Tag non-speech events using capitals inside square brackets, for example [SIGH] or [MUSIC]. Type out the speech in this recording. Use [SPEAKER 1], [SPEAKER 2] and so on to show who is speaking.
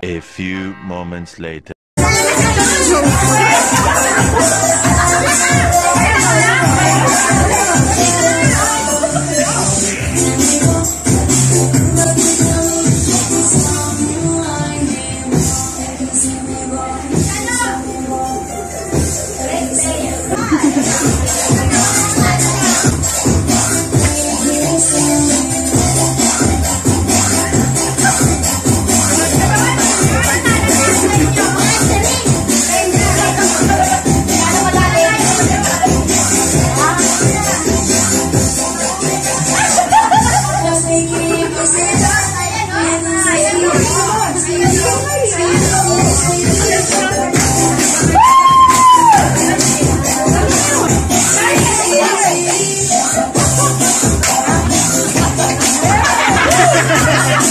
[SPEAKER 1] A few moments later.
[SPEAKER 2] Cuma boleh [LAUGHS]